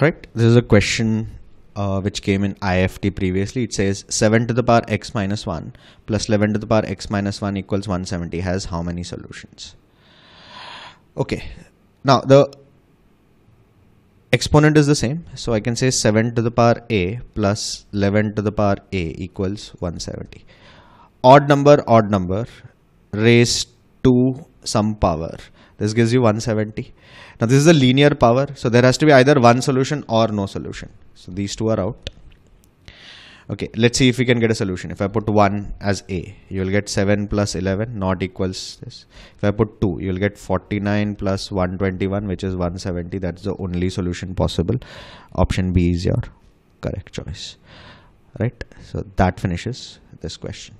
right this is a question uh, which came in IIFT previously. It says 7 to the power x minus 1 plus 11 to the power x minus 1 equals 170 has how many solutions? Okay, now the exponent is the same. So I can say 7 to the power a plus 11 to the power a equals 170. Odd number, odd number raised to some power. This gives you 170. Now this is a linear power. So there has to be either one solution or no solution. So these two are out. Okay, let's see if we can get a solution. If I put 1 as A, you will get 7 plus 11 not equals this. If I put 2, you will get 49 plus 121 which is 170. That's the only solution possible. Option B is your correct choice. Right, so that finishes this question.